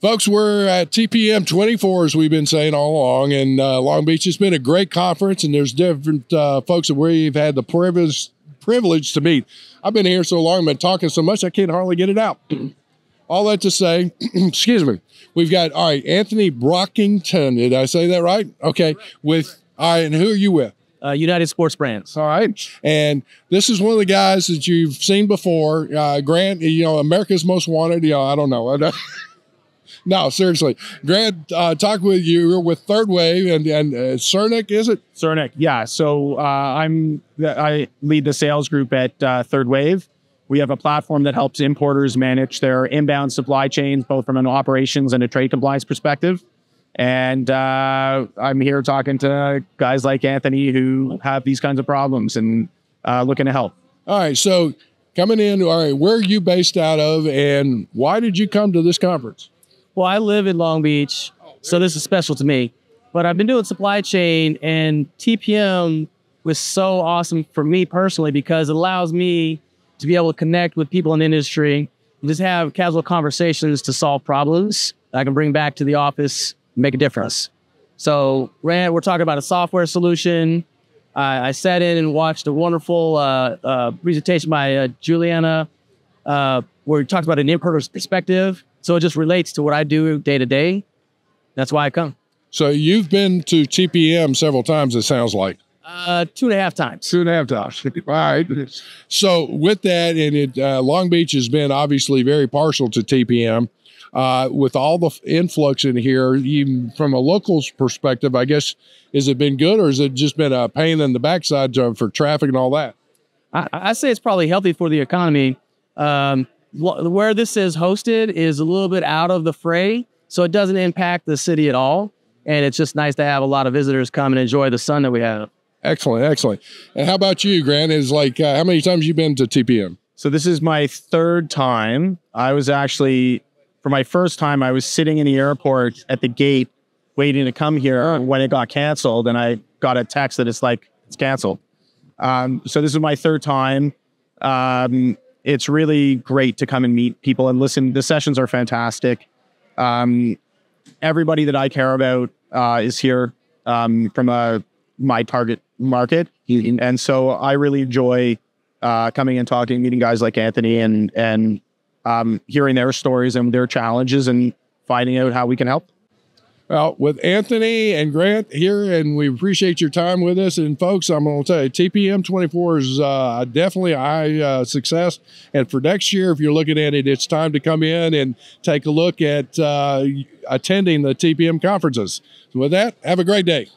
Folks, we're at TPM 24, as we've been saying all along, and uh, Long Beach. It's been a great conference, and there's different uh, folks that we've had the privilege privilege to meet. I've been here so long, I've been talking so much, I can't hardly get it out. all that to say, excuse me, we've got, all right, Anthony Brockington. Did I say that right? Okay. With, all right, and who are you with? Uh, United Sports Brands. All right. And this is one of the guys that you've seen before. Uh, Grant, you know, America's Most Wanted. You know, I don't know. No, seriously. Grant, uh, talk with you. You're with Third Wave and and uh, Sernick, is it? Sernick, yeah. So uh, I'm I lead the sales group at uh, Third Wave. We have a platform that helps importers manage their inbound supply chains, both from an operations and a trade compliance perspective. And uh, I'm here talking to guys like Anthony who have these kinds of problems and uh, looking to help. All right. So coming in, all right, where are you based out of, and why did you come to this conference? Well, I live in Long Beach, so this is special to me. But I've been doing supply chain, and TPM was so awesome for me personally because it allows me to be able to connect with people in the industry and just have casual conversations to solve problems that I can bring back to the office and make a difference. So, Rand, we're talking about a software solution. Uh, I sat in and watched a wonderful uh, uh, presentation by uh, Juliana uh, where he talked about an importer's perspective so it just relates to what I do day to day. That's why I come. So you've been to TPM several times, it sounds like. Uh, two and a half times. Two and a half times. All right. So with that, and it, uh, Long Beach has been obviously very partial to TPM. Uh, with all the influx in here, even from a local's perspective, I guess, has it been good or has it just been a pain in the backside for traffic and all that? I, I say it's probably healthy for the economy. Um, where this is hosted is a little bit out of the fray, so it doesn't impact the city at all. And it's just nice to have a lot of visitors come and enjoy the sun that we have. Excellent, excellent. And how about you, Grant? Is like uh, how many times you've been to TPM? So this is my third time. I was actually for my first time. I was sitting in the airport at the gate waiting to come here when it got canceled, and I got a text that it's like it's canceled. Um, so this is my third time. Um, it's really great to come and meet people and listen. The sessions are fantastic. Um, everybody that I care about uh, is here um, from a my target market, mm-hmm. and so I really enjoy uh, coming and talking, meeting guys like Anthony, and and um, hearing their stories and their challenges, and finding out how we can help. Well, with Anthony and Grant here, and we appreciate your time with us. And folks, I'm going to tell you, TPM 24 is uh, definitely a high uh, success. And for next year, if you're looking at it, it's time to come in and take a look at uh, attending the TPM conferences. So with that, have a great day.